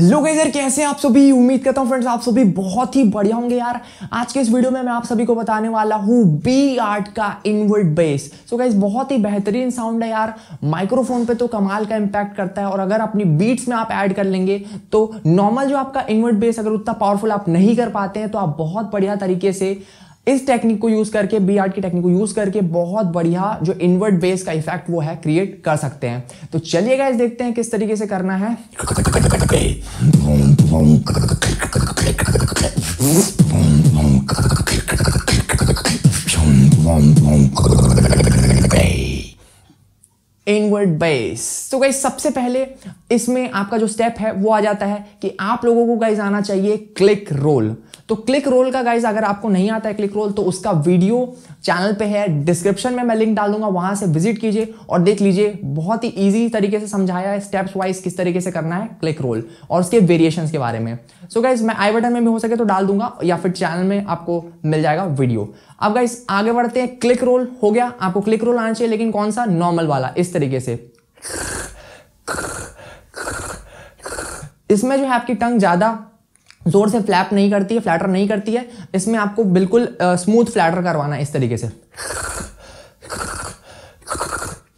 Hello guys कैसे आप सभी उम्मीद करता हूँ फ्रेंड्स आप सभी बहुत ही बढ़िया होंगे यार। आज के इस वीडियो में मैं आप सभी को बताने वाला हूँ बी आर्ट का इनवर्ट बेस सो गाइस बहुत ही बेहतरीन साउंड है यार। माइक्रोफोन पे तो कमाल का इंपैक्ट करता है और अगर अपनी बीट्स में आप ऐड कर लेंगे तो नॉर्मल जो आपका इनवर्ट बेस अगर उतना पावरफुल आप नहीं कर पाते हैं तो आप बहुत बढ़िया तरीके से इस टेक्निक को यूज़ करके बी आर्ट की टेक्निक को यूज़ करके बहुत बढ़िया जो इनवर्ट बेस का इफ़ेक्ट वो है क्रिएट कर सकते हैं। तो चलिए गाइस देखते हैं किस तरीके से करना है। इनवर्ट बेस तो गाइस सबसे पहले इसमें आपका जो स्टेप है, वो आ जाता है कि आप लोगों को गाइस आना चाहिए क्लिक रोल तो क्लिक रोल का गाइज़ अगर आपको नहीं आता है क्लिक रोल तो उसका वीडियो चैनल पे है डिस्क्रिप्शन में मैं लिंक डाल दूँगा, वहाँ से विज़िट कीजिए और देख लीजिए, बहुत ही इजी तरीके से समझाया है स्टेप्स वाइज किस तरीके से करना है क्लिक रोल और उसके वेरिएशन के बारे में. सो so गाइज़ मैं आई बटन में भी हो सके तो डाल दूँगा, या फिर चैनल में आपको मिल जाएगा वीडियो अब गाइज़ आगे बढ़ते हैं क्लिक रोल हो गया, आपको क्लिक रोल आना चाहिए, लेकिन कौन सा? नॉर्मल वाला, इस तरीके से. इसमें जो है आपकी टंग ज़्यादा ज़ोर से फ्लैप नहीं करती है, फ्लैटर नहीं करती है। इसमें आपको बिल्कुल स्मूथ फ्लैटर करवाना है इस तरीके से।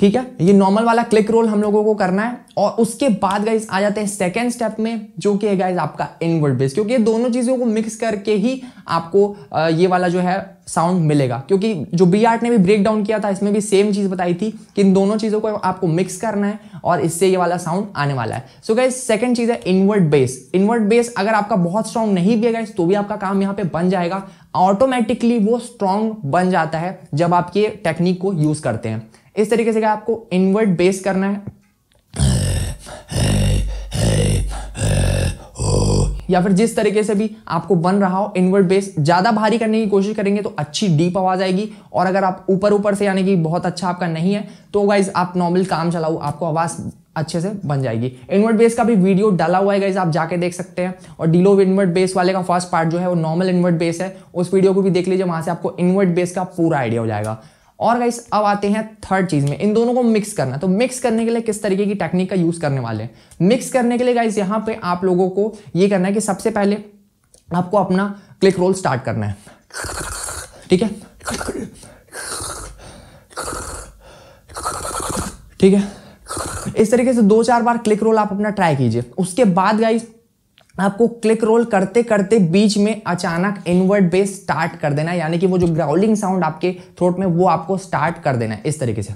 ठीक है? ये नॉर्मल वाला क्लिक रोल हम लोगों को करना है। और उसके बाद गाइज़ आ जाते हैं सेकेंड स्टेप में, जो कि है गाइज़ आपका इनवर्ड बेस क्योंकि ये दोनों चीज़ों को मिक्स करके ही आपको ये वाला जो है साउंड मिलेगा। क्योंकि जो बी आर्ट ने भी ब्रेक डाउन किया था, इसमें भी सेम चीज़ बताई थी कि इन दोनों चीज़ों को आपको मिक्स करना है और इससे ये वाला साउंड आने वाला है। सो गाइज़ सेकंड चीज़ है इनवर्ट बेस इनवर्ट बेस अगर आपका बहुत स्ट्रॉन्ग नहीं भी है गाइज़ तो भी आपका काम यहाँ पे बन जाएगा। ऑटोमेटिकली वो स्ट्रॉन्ग बन जाता है जब आप ये टेक्निक को यूज़ करते हैं। इस तरीके से क्या आपको इनवर्ट बेस करना है? या फिर जिस तरीके से भी आपको बन रहा हो इनवर्ट बेस ज़्यादा भारी करने की कोशिश करेंगे तो अच्छी डीप आवाज़ आएगी। और अगर आप ऊपर ऊपर से यानी कि बहुत अच्छा आपका नहीं है तो गाइज़ आप नॉर्मल काम चलाओ, आपको आवाज़ अच्छे से बन जाएगी। इनवर्ट बेस का भी वीडियो डाला हुआ है गाइज़ आप जाके देख सकते हैं। और डीलो इनवर्ट बेस वाले का फ़र्स्ट पार्ट जो है, वो नॉर्मल इनवर्ट बेस है। उस वीडियो को भी देख लीजिए, वहाँ से आपको इनवर्ट बेस का पूरा आइडिया हो जाएगा। और गाइस अब आते हैं थर्ड चीज़ में। इन दोनों को मिक्स करना। तो मिक्स करने के लिए किस तरीके की टेक्निक का यूज़ करने वाले हैं? मिक्स करने के लिए गाइस यहाँ पे आप लोगों को ये करना है कि सबसे पहले आपको अपना क्लिक रोल स्टार्ट करना है। ठीक है? ठीक है? इस तरीके से दो चार बार क्लिक रोल आप अपना ट्राई कीजिए। उसके बाद गाइस आपको क्लिक रोल करते करते बीच में अचानक इनवर्ड बेस स्टार्ट कर देना, यानी कि वो जो ग्राउलिंग साउंड आपके थ्रोट में, वो आपको स्टार्ट कर देना है, इस तरीके से।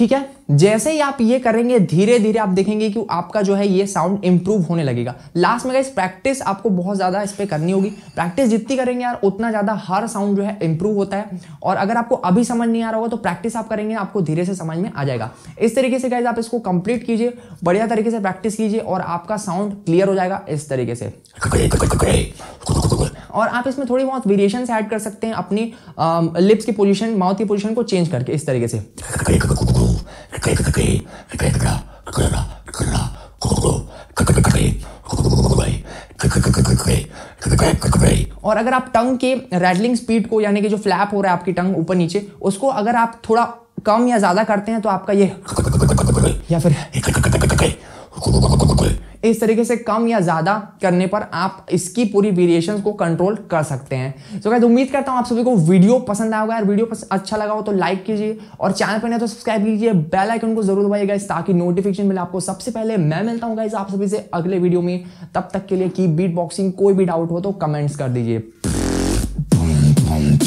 ठीक है? जैसे ही आप ये करेंगे धीरे धीरे आप देखेंगे कि आपका जो है ये साउंड इंप्रूव होने लगेगा। लास्ट में गाइस प्रैक्टिस आपको बहुत ज़्यादा इस पर करनी होगी। प्रैक्टिस जितनी करेंगे यार, उतना ज़्यादा हर साउंड जो है इंप्रूव होता है। और अगर आपको अभी समझ नहीं आ रहा होगा तो प्रैक्टिस आप करेंगे, आपको धीरे से समझ में आ जाएगा। इस तरीके से गाइज़ आप इसको कंप्लीट कीजिए, बढ़िया तरीके से प्रैक्टिस कीजिए और आपका साउंड क्लियर हो जाएगा इस तरीके से। और आप इसमें थोड़ी बहुत वेरिएशन ऐड कर सकते हैं अपनी लिप्स की पोजीशन माउथ की पोजीशन को चेंज करके इस तरीके से। और अगर आप टंग के रेडलिंग स्पीड को, यानी कि जो फ्लैप हो रहा है आपकी टंग ऊपर नीचे, उसको अगर आप थोड़ा कम या ज़्यादा करते हैं तो आपका ये या फिर इस तरीके से कम या ज़्यादा करने पर आप इसकी पूरी वेरिएशन को कंट्रोल कर सकते हैं। तो so, उम्मीद करता हूँ आप सभी को वीडियो पसंद आएगा यार वीडियो अच्छा लगा हो तो लाइक कीजिए और चैनल पर नहीं तो सब्सक्राइब कीजिए। बेल आइकन को ज़रूर दबाइए गाइस ताकि नोटिफिकेशन मिले आपको। सबसे पहले मैं मिलता हूँ गाइस आप सभी से अगले वीडियो में। तब तक के लिए की बीट बॉक्सिंग कोई भी डाउट हो तो कमेंट्स कर दीजिए। I'm